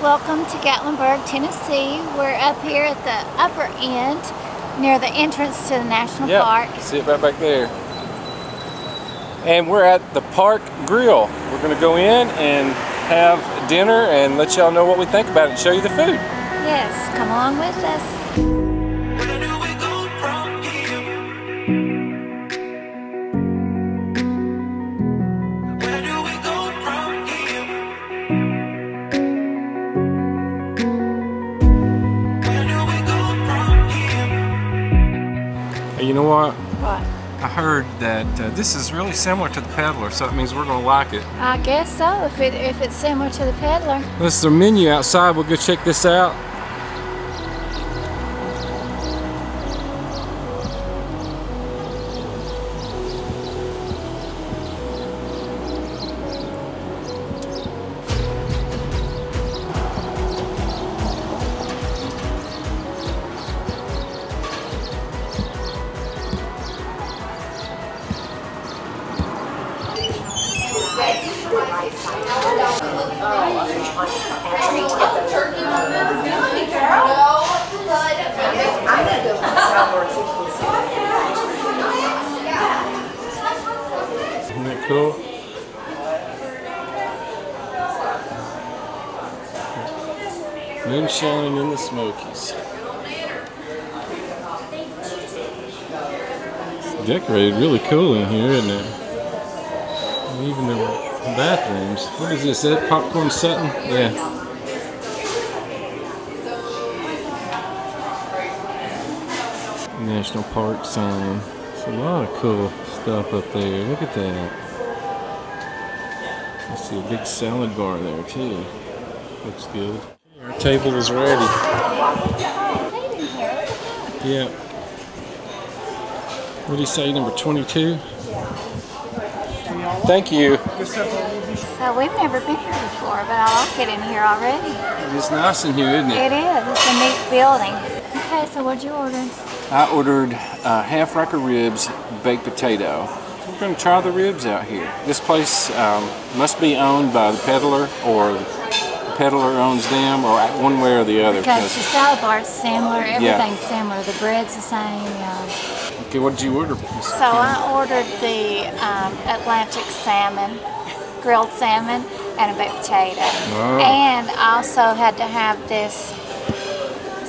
welcome to Gatlinburg, Tennessee. We're up here at the upper end near the entrance to the National yep. Park. See it right back there. And we're at the Park Grill. We're going to go in and have dinner and let y'all know what we think about it and show you the food. Yes, come along with us. That uh, this is really similar to the Peddler, so it means we're gonna like it. I guess so, if, it, if it's similar to the Peddler. This is the menu outside. We'll go check this out. Cool? Moonshining in the Smokies. Decorated really cool in here, isn't it? Even the bathrooms. What is this? Is that popcorn Sutton? Yeah. National Park sign. It's a lot of cool stuff up there. Look at that. I see a big salad bar there too. Looks good. Our table is ready. Yeah. What do you say, number 22? Thank you. So we've never been here before, but I like it in here already. It's nice in here, isn't it? It is. It's a neat building. Okay, so what'd you order? I ordered uh, half rack of ribs, baked potato. We're going to try the ribs out here. This place um, must be owned by the peddler or the peddler owns them or one way or the other. Because the salad bar's similar, Yeah. similar. The bread's the same. Yeah. Okay, what did you order? So I ordered the um, Atlantic salmon, grilled salmon, and a baked potato. Wow. And I also had to have this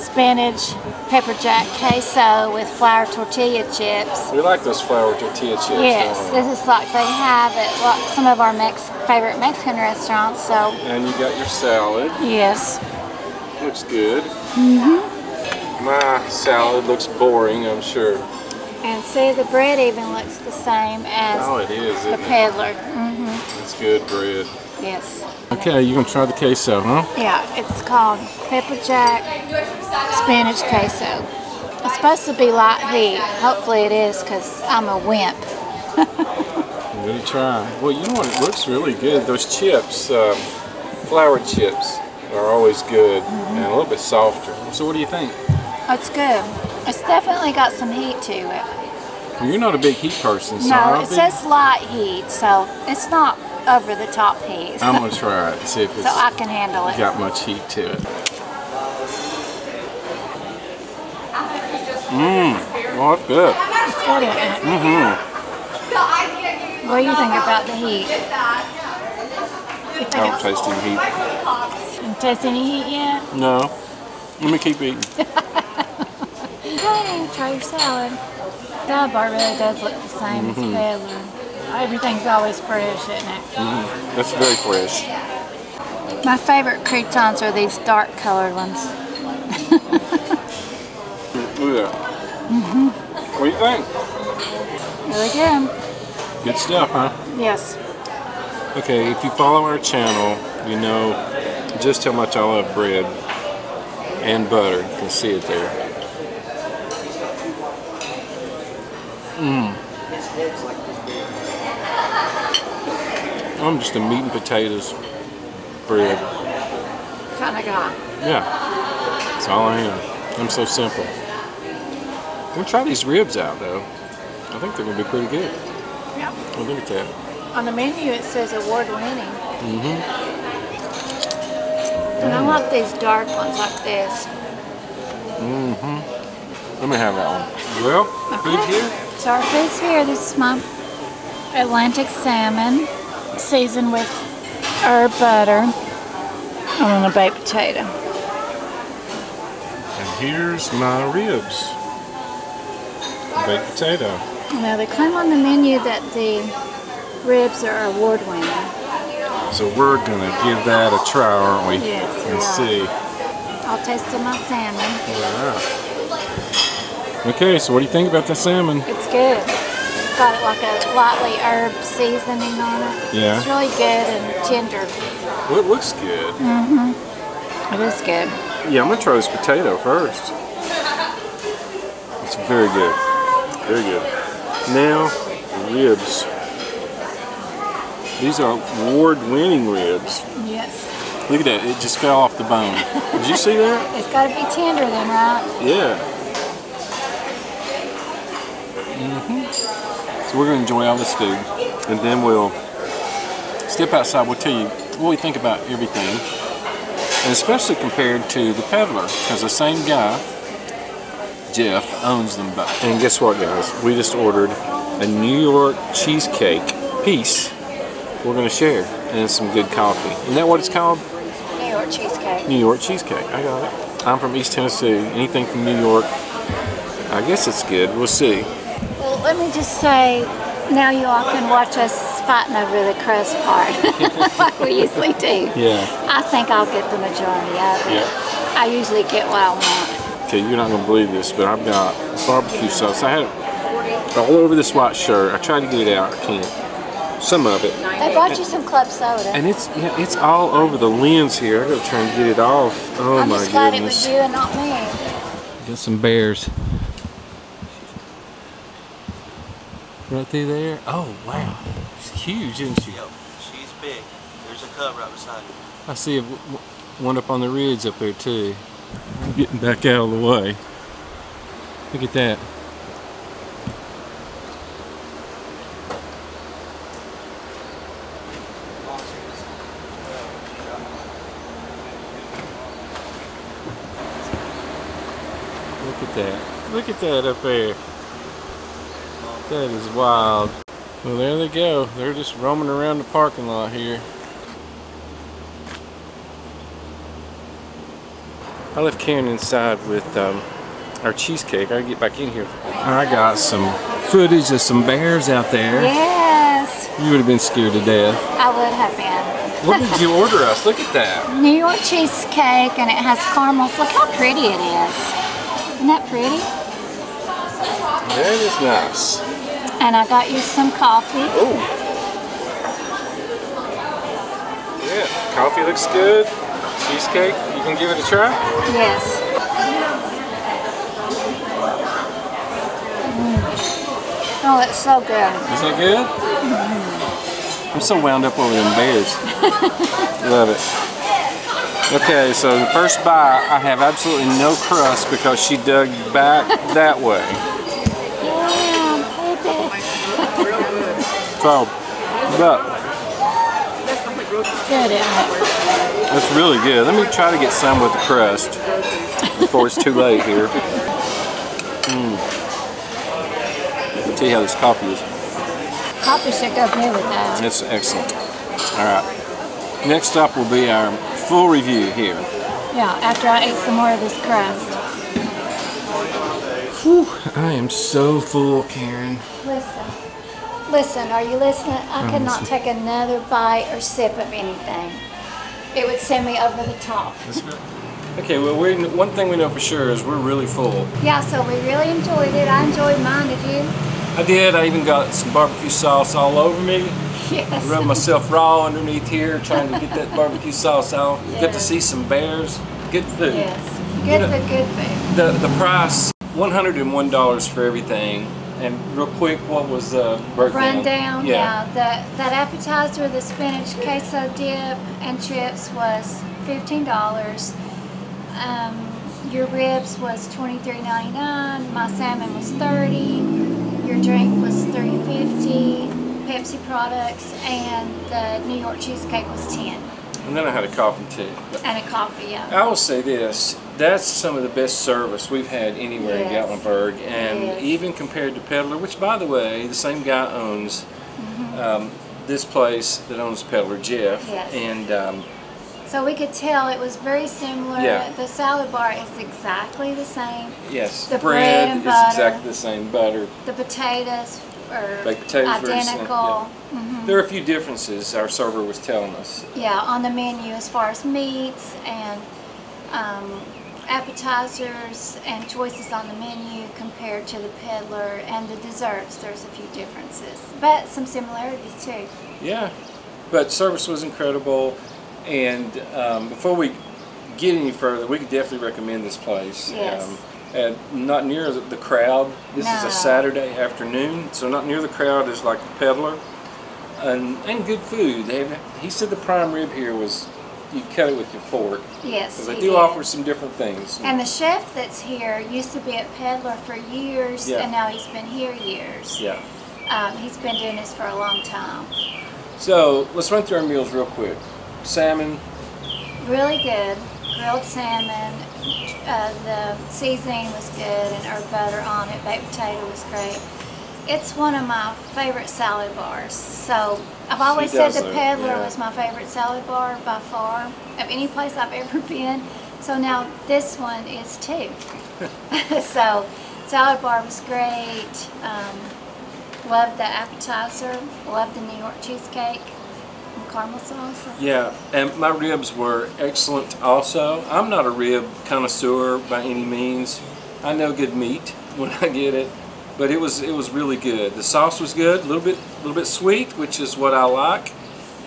spinach pepper jack queso with flour tortilla chips. We like those flour tortilla chips. Yes, this is like they have at like some of our Mex favorite Mexican restaurants. So And you got your salad. yes, Looks good. Mm-hmm. My salad looks boring, I'm sure. and see the bread even looks the same as Oh, it is, the isn't it? peddler. hmm It's good bread. Yes. Okay, you gonna try the queso, huh? Yeah, it's called pepper jack Spanish queso. It's supposed to be light heat. Hopefully it is because I'm a wimp. I'm gonna try. Well, you know what? It looks really good. Those chips, um, flour chips, are always good and a little bit softer. So, what do you think? It's good. It's definitely got some heat to it. Well, you're not a big heat person, so No, it be- says light heat, so it's not over the top heat. I'm gonna try it and see if it's so I can handle it. got much heat to it. Mmm. Oh, that's good. It's good, isn't it? Mm-hmm. What do you think about the heat? I don't taste any heat. you taste any heat yet? No. Let me keep eating. Okay, try your salad. That bar really does look the same as Mm-hmm. Peddler. Everything's always fresh, isn't it? Mm-hmm. That's very fresh. My favorite croutons are these dark colored ones. Look at that. Mm-hmm. What do you think? Really good. Good stuff, huh? Yes. Okay, if you follow our channel, you know just how much I love bread and butter. You can see it there. Mmm. I'm just a meat and potatoes bread. Kind of guy. Yeah, that's all I am. I'm so simple. We'll try these ribs out though. I think they're gonna be pretty good. Well, look at that. On the menu it says award winning. Mm-hmm. And I like these dark ones like this. Mm-hmm. Let me have that one. Well, Okay. here. So our food's here. This is my Atlantic salmon, seasoned with herb butter, and a baked potato. And here's my ribs. Baked potato. Now they claim on the menu that the ribs are award winning. So we're gonna give that a try, aren't we? Yes, we And are. see. I'll taste of my salmon. Okay, so what do you think about the salmon? It's good. It's got like a lightly herb seasoning on it. Yeah. It's really good and tender. Well, it looks good. Mm-hmm. It is good. Yeah, I'm gonna try this potato first. It's very good. Very good. Now, ribs. These are award-winning ribs. Yes. Look at that, it just fell off the bone. Did you see that? It's got to be tender then, right? Yeah. hmm So we're gonna enjoy all this food, and then we'll step outside. We'll tell you what we think about everything, and especially compared to the peddler, because the same guy, Jeff, owns them both. And guess what, guys? We just ordered a New York cheesecake piece. We're gonna share, and some good coffee. Isn't that what it's called? New York cheesecake. New York cheesecake. I got it. I'm from East Tennessee. Anything from New York, I guess it's good. We'll see. Well, let me just say, now you all can watch us fighting over the crust part, like we usually do. Yeah. I think I'll get the majority of it. Yeah. I usually get what I want. Okay, you're not gonna believe this, but I've got barbecue sauce. I had it all over this white shirt. I tried to get it out. I can't. Some of it, They brought you some club soda. and it's yeah, it's all over the lens here. I gotta try and get it off. Oh my god. I'm my just glad it was you and not me. Got some bears. Right through there. Oh wow, oh. She's huge, isn't she? Yep, she's big. There's a cub right beside her. I see one up on the ridge up there too. I'm getting back out of the way. Look at that. Look at that. Look at that up there. That is wild. Well, there they go. They're just roaming around the parking lot here. I left Karen inside with um, our cheesecake. I gotta get back in here. I got some footage of some bears out there. Yes, You would have been scared to death. I would have been. What did you order us? Look at that. New York cheesecake and it has caramels. Look how pretty it is. Isn't that pretty? That is nice. And I got you some coffee. Oh. Yeah, coffee looks good. Cheesecake, you can give it a try? Yes. Mm. Oh, it's so good. Is that good? I'm so wound up over them bears. Love it. Okay, so the first bite, I have absolutely no crust because she dug back that way. So, but It's good, isn't it? that's really good. Let me try to get some with the crust before it's too late here. Mm. Tell you how this coffee is. Coffee should go good with that. It's excellent. All right. Next up will be our full review here. Yeah, after I ate some more of this crust. Whew, I am so full, Karen. Listen. Listen, are you listening? I could not listening. take another bite or sip of anything. It would send me over the top. Okay, well, we one thing we know for sure is we're really full. Yeah, so we really enjoyed it. I enjoyed mine, did you? I did. I even got some barbecue sauce all over me. Yes. Rubbed myself raw underneath here, trying to get that barbecue sauce off. Get to see some bears. Good food. Yes. You Good know- for good food. The the price, one hundred and one dollars for everything. And real quick, what was the breakdown? Rundown, yeah. The, that appetizer, the spinach queso dip and chips was fifteen dollars. Um, your ribs was twenty three ninety nine. My salmon was thirty. Your drink was three fifty. Pepsi products and the New York cheesecake was ten. And then I had a coffee too. But And a coffee, yeah. I will say this: that's some of the best service we've had anywhere in Gatlinburg, and Yes. even compared to Peddler, which, by the way, the same guy owns Mm-hmm. um, this place that owns Peddler, Jeff, Yes. and um, So we could tell it was very similar. Yeah. The salad bar is exactly the same. yes, The bread and is butter. exactly the same. Butter. The potatoes potatoes very sim- identical. There are a few differences. Our server was telling us. Yeah, on the menu as far as meats and um, appetizers and choices on the menu compared to the peddler and the desserts. There's a few differences, but some similarities too. Yeah, but service was incredible. And um, before we get any further, we could definitely recommend this place. Yes. Um, and not near the, crowd. This is a Saturday afternoon, so not near the crowd is like the peddler. And, and good food. They have, he said the prime rib here was you cut it with your fork. Yes, Because they do did. offer some different things. And the chef that's here used to be at Peddler for years, Yeah. and now he's been here years. yeah. Um, he's been doing this for a long time. So let's run through our meals real quick. Salmon, Really good. Grilled salmon. Uh, the seasoning was good, and herb butter on it. Baked potato was great. It's one of my favorite salad bars. So I've always said the look- Peddler yeah. was my favorite salad bar by far of any place I've ever been. So now this one is too. so salad bar was great. Um, loved the appetizer. Loved the New York cheesecake caramel sauce. Yeah, and my ribs were excellent also. I'm not a rib connoisseur by any means. I know good meat when I get it, but it was it was really good. The sauce was good, a little bit a little bit sweet, which is what I like,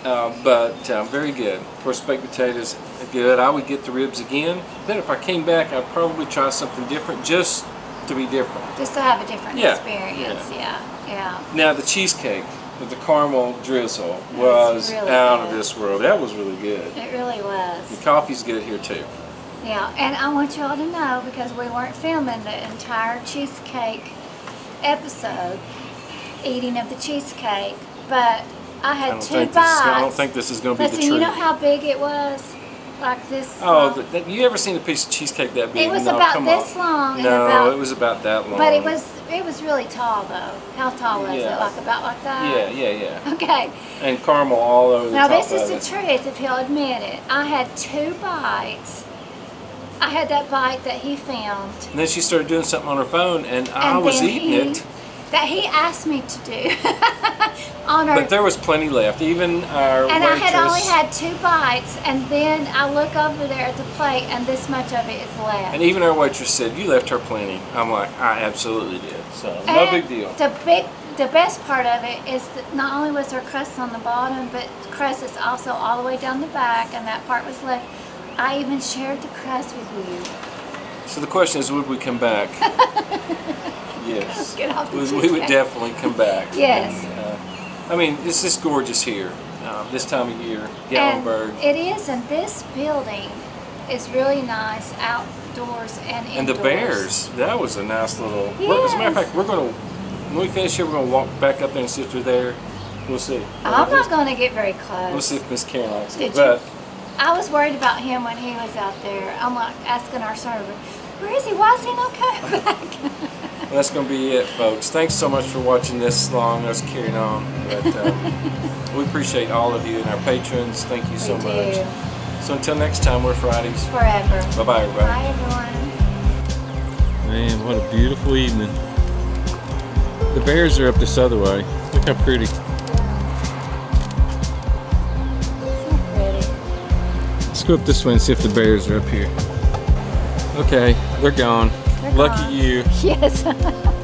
uh, but uh, very good. Of course, baked potatoes are good. I would get the ribs again. Then if I came back, I'd probably try something different just to be different. Just to have a different Yeah, experience. Yeah, yeah. Now the cheesecake with the caramel drizzle was really out of this world. That was really good. It really was. The coffee's good here too. Yeah, and I want you all to know because we weren't filming the entire cheesecake episode, eating of the cheesecake, but I I had don't, two bites. is, I don't think this is going to be Listen, the you know how big it was? Like this. oh, long? th that, you ever seen a piece of cheesecake that big? It was no, about this on. long and No, about- it was about that long. But it was it was really tall though. How tall was Yeah. it? Like about like that? yeah, yeah. Yeah. Okay. And caramel all over the Now this is the it. truth, if he'll admit it. I had two bites. I had that bite that he found. And then she started doing something on her phone, and, I was eating he, it. That he asked me to do on our. But there was plenty left. Even our and I had only had two bites, and then I look over there at the plate, and this much of it is left. and even our waitress said, "You left her plenty." I'm like, "I absolutely did." So no big deal. The big, the best part of it is that not only was there crust on the bottom, but crust is also all the way down the back, and that part was left. I even shared the crust with you. So the question is, would we come back? yes. Get off the We, we would definitely come back. Yes. And, uh, I mean, it's just gorgeous here. Uh, this time of year, Gatlinburg. And it is, and this building is really nice outdoors and indoors. And the bears, that was a nice little. Well, as a matter of fact, we're going to, when we finish here, we're going to walk back up there and see if they're there. We'll see. I'm not going to get very close. We'll see if Miss Karen likes it. Did you? But I was worried about him when he was out there. I'm like asking our server, where is he? Why is he not coming back? That's going to be it, folks. Thanks so much for watching this long, us carrying on. But um, we appreciate all of you and our patrons. Thank you so We much. do. So until next time, we're Fridays. Forever. Bye bye, everybody. Bye, everyone. Man, what a beautiful evening. The bears are up this other way. Look how pretty. So pretty. Let's go up this way and see if the bears are up here. Okay, they're gone. Lucky you. Yes.